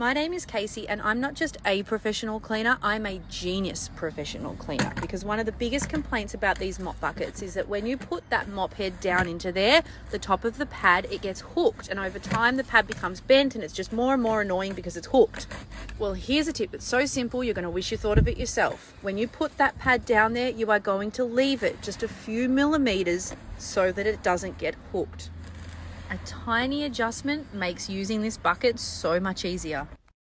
My name is Kacie, and I'm not just a professional cleaner, I'm a genius professional cleaner. Because one of the biggest complaints about these mop buckets is that when you put that mop head down into there, the top of the pad, it gets hooked, and over time the pad becomes bent and it's just more and more annoying because it's hooked. Well, here's a tip that's so simple, you're going to wish you thought of it yourself. When you put that pad down there, you are going to leave it just a few millimeters so that it doesn't get hooked. A tiny adjustment makes using this bucket so much easier.